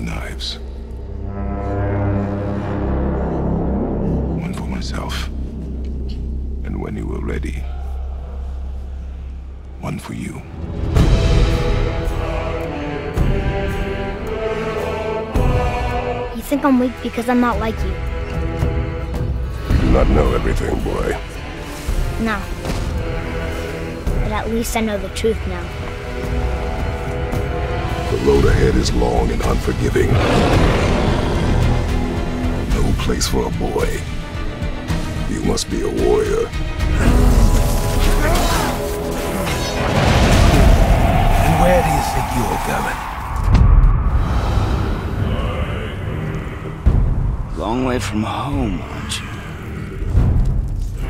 knives. One for myself. And when you were ready, one for you. You think I'm weak because I'm not like you? You do not know everything, boy. No. But at least I know the truth now. The road ahead is long and unforgiving. No place for a boy. You must be a warrior. And where do you think you're going? Long way from home, aren't you?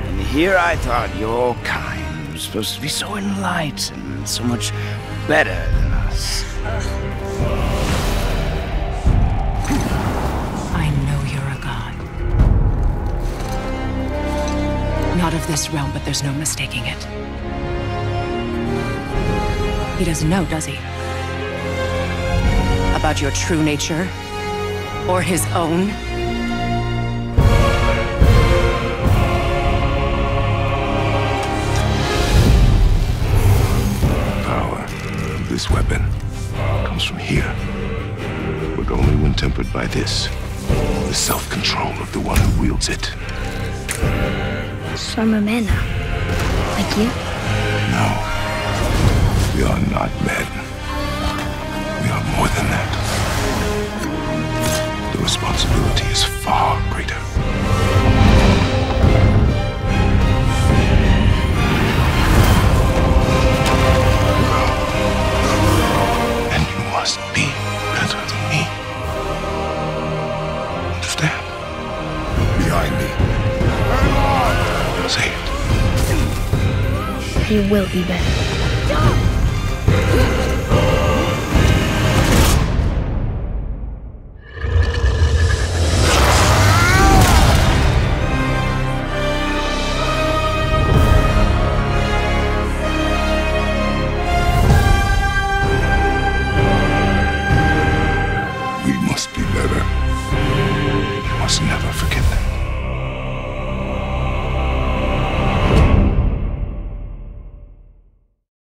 And here I thought your kind was supposed to be so enlightened, so much better than us. I know you're a god. Not of this realm, but there's no mistaking it. He doesn't know, does he? About your true nature? Or his own? This weapon comes from here. But only when tempered by this. The self-control of the one who wields it. So I'm a man now. Like you? No. He will be better.